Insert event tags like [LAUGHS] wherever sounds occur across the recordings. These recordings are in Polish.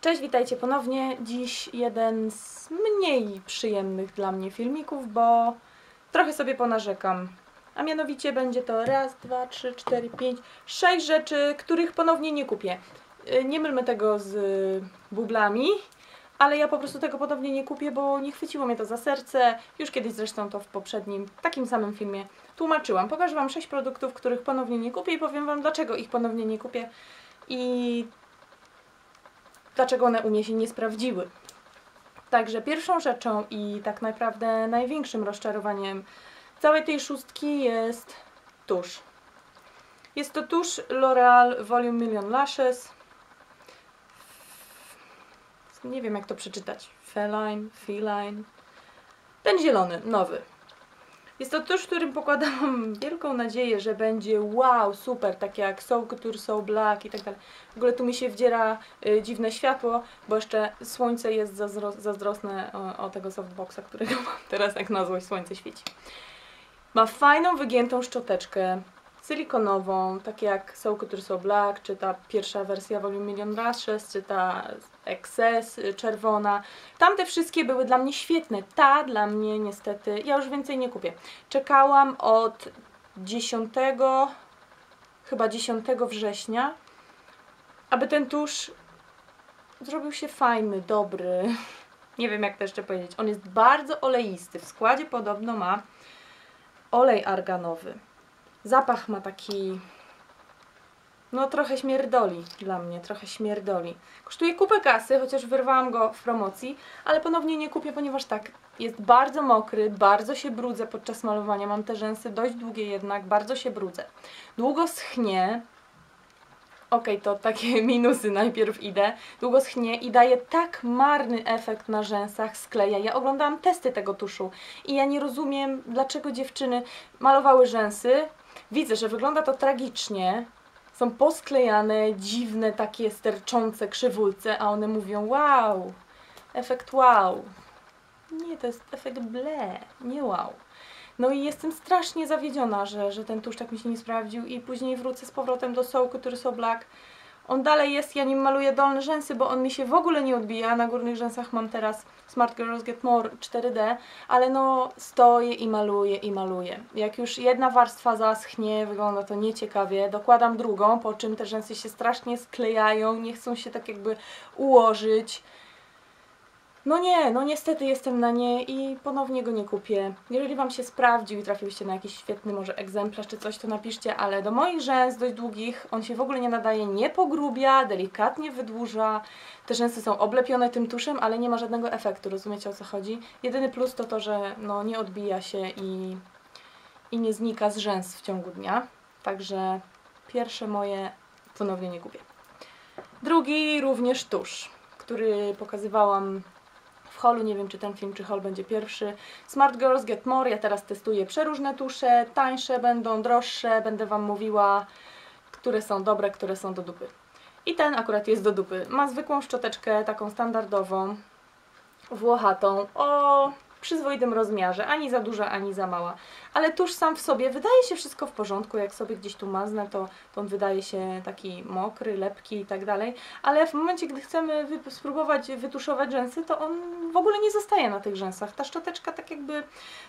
Cześć, witajcie ponownie. Dziś jeden z mniej przyjemnych dla mnie filmików, bo trochę sobie ponarzekam. A mianowicie będzie to raz, dwa, trzy, cztery, pięć, sześć rzeczy, których ponownie nie kupię. Y, Nie mylmy tego z bublami, ale ja po prostu tego ponownie nie kupię, bo nie chwyciło mnie to za serce. Już kiedyś zresztą to w poprzednim, takim samym filmie tłumaczyłam. Pokażę Wam sześć produktów, których ponownie nie kupię i powiem Wam, dlaczego ich ponownie nie kupię i dlaczego one u mnie się nie sprawdziły. Także pierwszą rzeczą i tak naprawdę największym rozczarowaniem całej tej szóstki jest tusz. Jest to tusz L'Oreal Volume Million Lashes. Nie wiem jak to przeczytać. Feline, feline. Ten zielony, nowy. Jest to tusz, którym pokładałam wielką nadzieję, że będzie wow, super, tak jak So Couture, So Black i tak dalej. W ogóle tu mi się wdziera y, dziwne światło, bo jeszcze słońce jest zazdro- zazdrosne o, o tego softboxa, którego [LAUGHS] mam teraz, jak na złość słońce świeci. Ma fajną, wygiętą szczoteczkę, silikonową, tak jak So Couture, Black, czy ta pierwsza wersja Volume Million Lashes, czy ta XS y, czerwona. Tamte wszystkie były dla mnie świetne. Ta dla mnie niestety, ja już więcej nie kupię. Czekałam od 10, chyba 10 września, aby ten tusz zrobił się fajny, dobry. [LAUGHS] Nie wiem jak to jeszcze powiedzieć. On jest bardzo oleisty. W składzie podobno ma olej arganowy. Zapach ma taki no trochę śmierdoli dla mnie, trochę śmierdoli. Kosztuje kupę kasy, chociaż wyrwałam go w promocji, ale ponownie nie kupię, ponieważ tak, jest bardzo mokry, bardzo się brudzę podczas malowania. Mam te rzęsy dość długie jednak, bardzo się brudzę. Długo schnie. Okej, to takie [LAUGHS] minusy najpierw idę. Długo schnie i daje tak marny efekt na rzęsach, skleja. Ja oglądałam testy tego tuszu i ja nie rozumiem, dlaczego dziewczyny malowały rzęsy. Widzę, że wygląda to tragicznie, są posklejane, dziwne, takie sterczące krzywulce, a one mówią wow, efekt wow. Nie, to jest efekt ble, nie wow. No i jestem strasznie zawiedziona, że, że ten tusz tak mi się nie sprawdził i później wrócę z powrotem do sołku, który so black. On dalej jest, ja nim maluję dolne rzęsy, bo on mi się w ogóle nie odbija. Na górnych rzęsach mam teraz Smart Girls Get More 4D, ale no stoję i maluję i maluję. Jak już jedna warstwa zaschnie, wygląda to nieciekawie, dokładam drugą, po czym te rzęsy się strasznie sklejają, nie chcą się tak jakby ułożyć. No nie, no niestety jestem na nie i ponownie go nie kupię. Jeżeli Wam się sprawdził i trafiłyście na jakiś świetny może egzemplarz czy coś, to napiszcie, ale do moich rzęs dość długich on się w ogóle nie nadaje, nie pogrubia, delikatnie wydłuża. Te rzęsy są oblepione tym tuszem, ale nie ma żadnego efektu, rozumiecie o co chodzi? Jedyny plus to to, że no nie odbija się i, i nie znika z rzęs w ciągu dnia. Także pierwsze moje ponownie nie kupię. Drugi również tusz, który pokazywałam holu, nie wiem czy ten film, czy hol będzie pierwszy. Smart Girls Get More, ja teraz testuję przeróżne tusze, tańsze będą, droższe, będę Wam mówiła, które są dobre, które są do dupy. I ten akurat jest do dupy. Ma zwykłą szczoteczkę, taką standardową, włochatą, o przyzwoitym rozmiarze, ani za duża, ani za mała. Ale tuż sam w sobie wydaje się wszystko w porządku, jak sobie gdzieś tu maznę, to, to on wydaje się taki mokry, lepki i tak dalej, ale w momencie, gdy chcemy spróbować wytuszować rzęsy, to on w ogóle nie zostaje na tych rzęsach. Ta szczoteczka tak jakby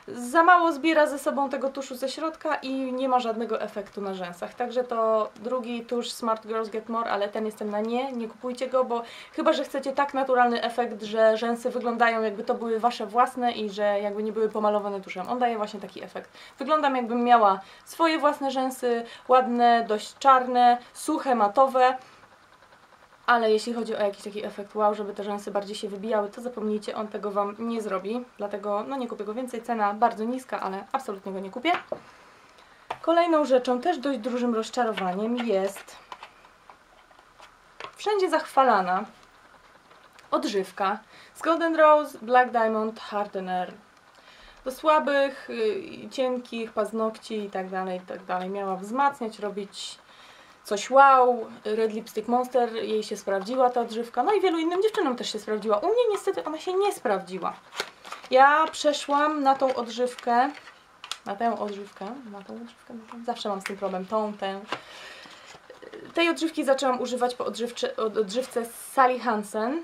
za mało zbiera ze sobą tego tuszu ze środka i nie ma żadnego efektu na rzęsach. Także to drugi tusz Smart Girls Get More, ale ten jestem na nie, nie kupujcie go, bo chyba, że chcecie tak naturalny efekt, że rzęsy wyglądają jakby to były wasze własne i że jakby nie były pomalowane tuszem. On daje właśnie taki efekt. Wyglądam jakbym miała swoje własne rzęsy, ładne, dość czarne, suche, matowe, ale jeśli chodzi o jakiś taki efekt wow, żeby te rzęsy bardziej się wybijały, to zapomnijcie, on tego Wam nie zrobi, dlatego no nie kupię go więcej, cena bardzo niska, ale absolutnie go nie kupię. Kolejną rzeczą, też dość dużym rozczarowaniem jest wszędzie zachwalana odżywka z Golden Rose Black Diamond Hardener do słabych, y, cienkich paznokci i tak dalej, i tak dalej. Miała wzmacniać, robić coś wow. Red Lipstick Monster, jej się sprawdziła ta odżywka. No i wielu innym dziewczynom też się sprawdziła. U mnie niestety ona się nie sprawdziła. Ja przeszłam na tą odżywkę, na tę odżywkę, na tą odżywkę, na zawsze mam z tym problem, tą, tę. tej odżywki zaczęłam używać po odżywcze, od odżywce Sally Hansen.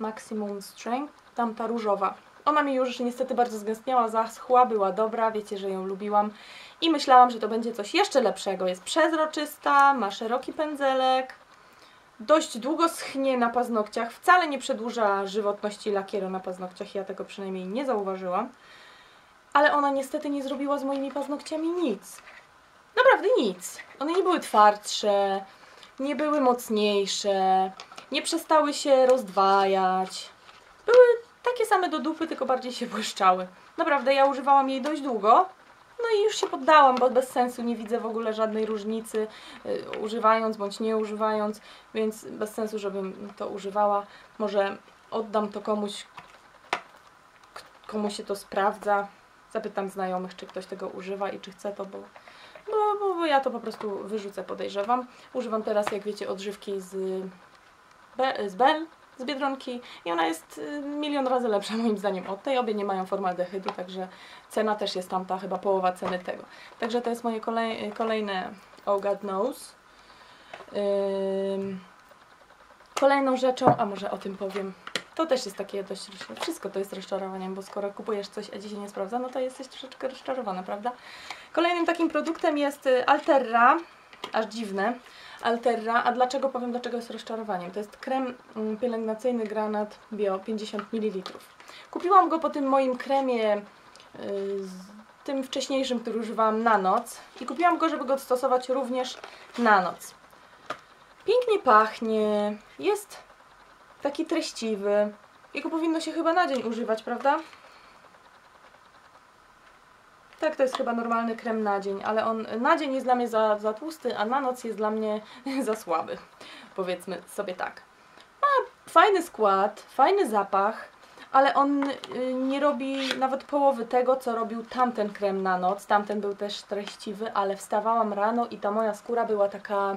Maximum Strength, tamta różowa. Ona mi już niestety bardzo zgęstniała, zaschła, była dobra, wiecie, że ją lubiłam. I myślałam, że to będzie coś jeszcze lepszego. Jest przezroczysta, ma szeroki pędzelek, dość długo schnie na paznokciach, wcale nie przedłuża żywotności lakieru na paznokciach, ja tego przynajmniej nie zauważyłam. Ale ona niestety nie zrobiła z moimi paznokciami nic. Naprawdę nic. One nie były twardsze, nie były mocniejsze, nie przestały się rozdwajać. Były takie same do dupy, tylko bardziej się błyszczały. Naprawdę, ja używałam jej dość długo. No i już się poddałam, bo bez sensu nie widzę w ogóle żadnej różnicy y, używając bądź nie używając, więc bez sensu, żebym to używała. Może oddam to komuś, komu się to sprawdza. Zapytam znajomych, czy ktoś tego używa i czy chce to, bo, bo, bo ja to po prostu wyrzucę, podejrzewam. Używam teraz, jak wiecie, odżywki z, Be- z Bell, z Biedronki i ona jest y, milion razy lepsza moim zdaniem od tej. Obie nie mają formaldehydu, także cena też jest tamta, chyba połowa ceny tego. Także to jest moje kolej, kolejne Oh God Knows. Kolejną rzeczą, a może o tym powiem, to też jest takie dość, wszystko to jest rozczarowaniem, bo skoro kupujesz coś, a dzisiaj nie sprawdza, no to jesteś troszeczkę rozczarowana, prawda? Kolejnym takim produktem jest y, Alterra, aż dziwne, Alterra, a dlaczego powiem, dlaczego jest rozczarowaniem? To jest krem mm, pielęgnacyjny Granat Bio 50 ml. Kupiłam go po tym moim kremie, y, tym wcześniejszym, który używałam na noc i kupiłam go, żeby go stosować również na noc. Pięknie pachnie, jest taki treściwy. Jego powinno się chyba na dzień używać, prawda? Tak, to jest chyba normalny krem na dzień, ale on na dzień jest dla mnie za, za tłusty, a na noc jest dla mnie [LAUGHS] za słaby. Powiedzmy sobie tak. Ma fajny skład, fajny zapach, ale on y, nie robi nawet połowy tego, co robił tamten krem na noc. Tamten był też treściwy, ale wstawałam rano i ta moja skóra była taka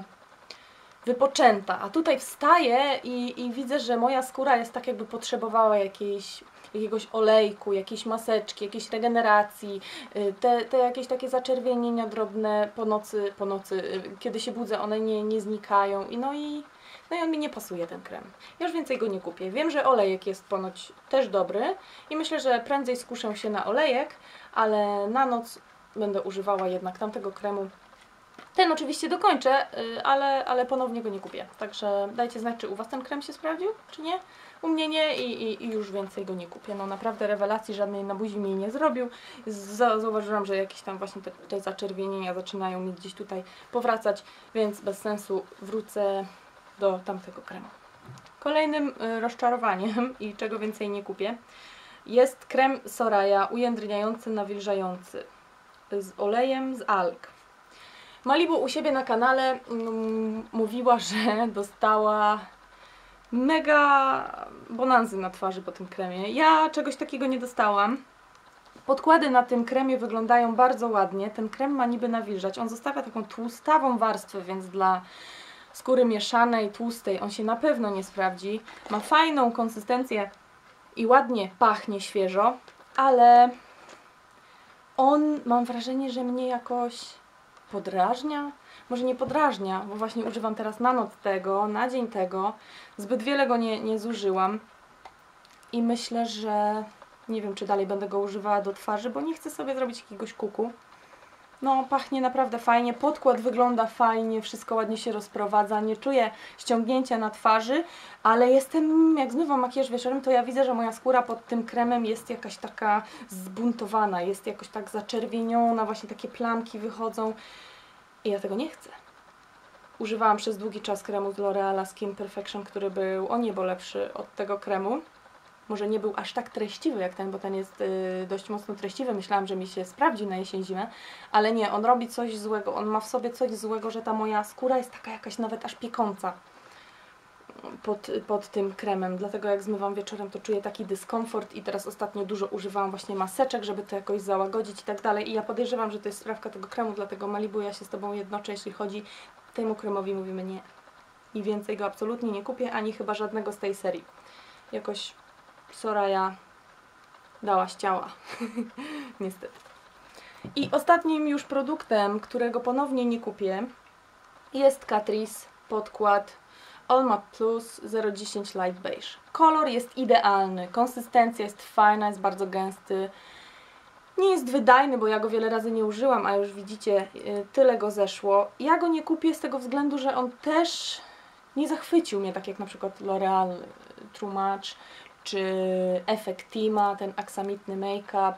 wypoczęta. A tutaj wstaję i, i widzę, że moja skóra jest tak jakby potrzebowała jakiejś, jakiegoś olejku, jakiejś maseczki, jakiejś regeneracji, y, te, te jakieś takie zaczerwienienia drobne po nocy, po nocy, y, kiedy się budzę, one nie, nie znikają i no i no i on mi nie pasuje ten krem. Ja już więcej go nie kupię. Wiem, że olejek jest ponoć też dobry i myślę, że prędzej skuszę się na olejek, ale na noc będę używała jednak tamtego kremu. Ten oczywiście dokończę, y, ale, ale ponownie go nie kupię. Także dajcie znać, czy u Was ten krem się sprawdził, czy nie. U mnie nie i, i, i już więcej go nie kupię. No naprawdę rewelacji żadnej na buzi mi nie zrobił. Za- Zauważyłam, że jakieś tam właśnie te, te zaczerwienienia zaczynają mi gdzieś tutaj powracać, więc bez sensu wrócę do tamtego kremu. Kolejnym y, rozczarowaniem i czego więcej nie kupię jest krem Soraya ujędrniający, nawilżający z olejem z alg. Malibu u siebie na kanale mm, mówiła, że [LAUGHS] dostała mega bonanzy na twarzy po tym kremie. Ja czegoś takiego nie dostałam. Podkłady na tym kremie wyglądają bardzo ładnie. Ten krem ma niby nawilżać. On zostawia taką tłustawą warstwę, więc dla skóry mieszanej, tłustej on się na pewno nie sprawdzi. Ma fajną konsystencję i ładnie pachnie świeżo, ale on mam wrażenie, że mnie jakoś podrażnia. Może nie podrażnia, bo właśnie używam teraz na noc tego, na dzień tego. Zbyt wiele go nie, nie zużyłam i myślę, że nie wiem, czy dalej będę go używała do twarzy, bo nie chcę sobie zrobić jakiegoś kuku. No, pachnie naprawdę fajnie, podkład wygląda fajnie, wszystko ładnie się rozprowadza, nie czuję ściągnięcia na twarzy, ale jestem, jak zmywam makijaż wieczorem, to ja widzę, że moja skóra pod tym kremem jest jakaś taka zbuntowana, jest jakoś tak zaczerwieniona, właśnie takie plamki wychodzą i ja tego nie chcę. Używałam przez długi czas kremu z L'Oreala Skin Perfection, który był o niebo lepszy od tego kremu. Może nie był aż tak treściwy jak ten, bo ten jest y, dość mocno treściwy. Myślałam, że mi się sprawdzi na jesień zimę, ale nie, on robi coś złego. On ma w sobie coś złego, że ta moja skóra jest taka jakaś nawet aż piekąca pod, pod tym kremem. Dlatego jak zmywam wieczorem, to czuję taki dyskomfort i teraz ostatnio dużo używałam właśnie maseczek, żeby to jakoś załagodzić i tak dalej. I ja podejrzewam, że to jest sprawka tego kremu, dlatego Malibu ja się z Tobą jednoczę, jeśli chodzi temu kremowi mówimy nie. I więcej go absolutnie nie kupię, ani chyba żadnego z tej serii. Jakoś Soraya dałaś ciała. [LAUGHS] Niestety. I ostatnim już produktem, którego ponownie nie kupię, Jest Catrice, podkład All Matte Plus 010 Light Beige. Kolor jest idealny, konsystencja jest fajna, jest bardzo gęsty. Nie jest wydajny, bo ja go wiele razy nie użyłam, a już widzicie, y, tyle go zeszło. Ja go nie kupię z tego względu, że on też nie zachwycił mnie, tak jak na przykład L'Oreal y, True Match, czy Effectima, ten aksamitny make-up,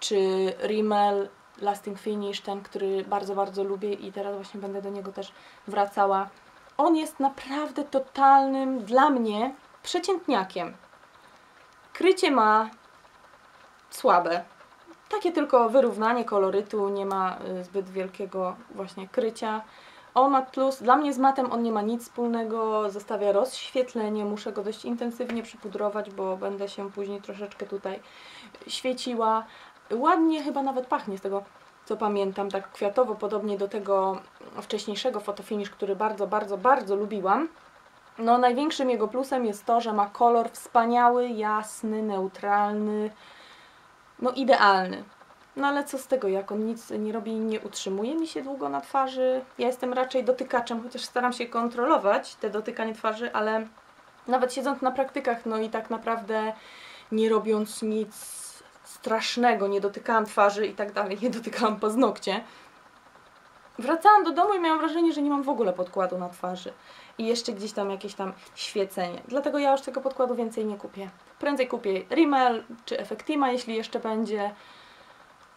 czy Rimmel Lasting Finish, ten, który bardzo, bardzo lubię i teraz właśnie będę do niego też wracała. On jest naprawdę totalnym, dla mnie, przeciętniakiem. Krycie ma słabe. Takie tylko wyrównanie kolorytu, nie ma y, zbyt wielkiego właśnie krycia. O Mat Plus, dla mnie z matem on nie ma nic wspólnego, zostawia rozświetlenie, muszę go dość intensywnie przypudrować, bo będę się później troszeczkę tutaj świeciła. Ładnie chyba nawet pachnie z tego co pamiętam, tak kwiatowo, podobnie do tego wcześniejszego fotofinish, który bardzo, bardzo, bardzo lubiłam. No największym jego plusem jest to, że ma kolor wspaniały, jasny, neutralny, no idealny. No ale co z tego, jak on nic nie robi i nie utrzymuje mi się długo na twarzy. Ja jestem raczej dotykaczem, chociaż staram się kontrolować te dotykanie twarzy, ale nawet siedząc na praktykach, no i tak naprawdę nie robiąc nic strasznego, nie dotykałam twarzy i tak dalej, nie dotykałam paznokcie. Wracałam do domu i miałam wrażenie, że nie mam w ogóle podkładu na twarzy. I jeszcze gdzieś tam jakieś tam świecenie. Dlatego ja już tego podkładu więcej nie kupię. Prędzej kupię Rimmel czy Effectima, jeśli jeszcze będzie.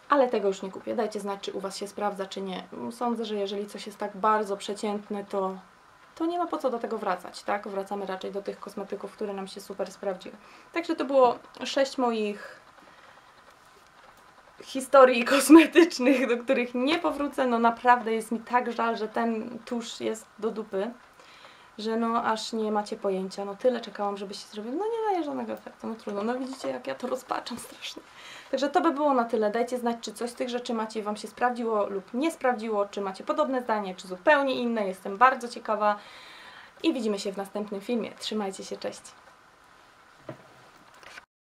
Ale tego już nie kupię. Dajcie znać, czy u Was się sprawdza, czy nie. Sądzę, że jeżeli coś jest tak bardzo przeciętne, to, to nie ma po co do tego wracać, tak? Wracamy raczej do tych kosmetyków, które nam się super sprawdziły. Także to było sześć moich historii [LAUGHS] kosmetycznych, do których nie powrócę. No naprawdę jest mi tak żal, że ten tusz jest do dupy, że no aż nie macie pojęcia. No tyle czekałam, żeby się zrobił. No nie daje żadnego efektu, no trudno. No widzicie, jak ja to rozpaczam strasznie. Także to by było na tyle. Dajcie znać, czy coś z tych rzeczy macie Wam się sprawdziło lub nie sprawdziło, czy macie podobne zdanie, czy zupełnie inne. Jestem bardzo ciekawa i widzimy się w następnym filmie. Trzymajcie się, cześć!